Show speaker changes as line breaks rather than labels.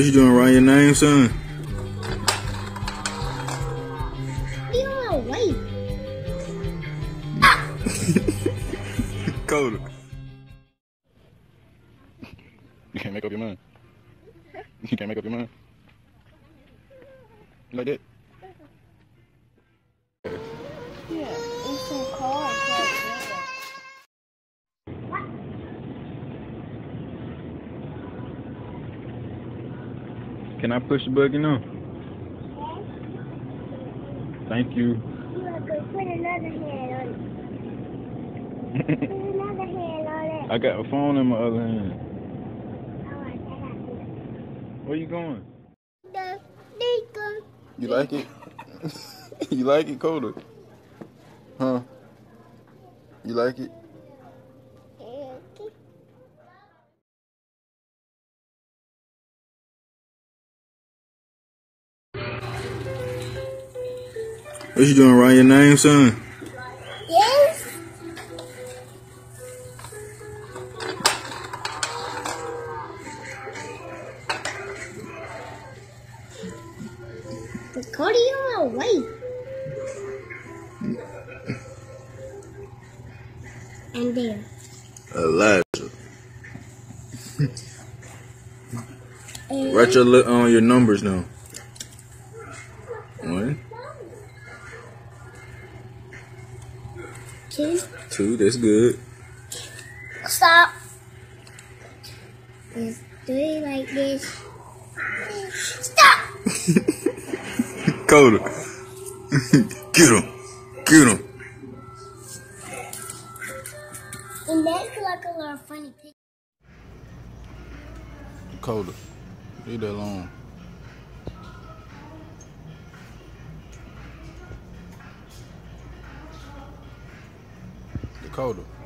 What you doing? Write your name, son.
You don't wait.
Coda.
You can't make up your mind. You can't make up your mind. Like that.
Can I push the button on? Thank you.
You have to put another hand on it. Put another hand on it.
I got a phone in my other hand.
Alright, I got this.
Where you going?
The beacon.
You like it? you like it, Coda? Huh? You like it? What you doing? Write your name, son.
Yes. The Cody on away. And there.
Elijah. Write your on uh, your numbers now.
Two.
two. That's good.
Stop. Just do it like this. Stop.
Coda. Get him. Get him.
And that's like a little funny picture.
Coda. Leave that alone. Dakota.